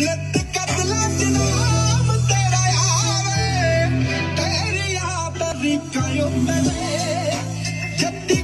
let the cat Jatti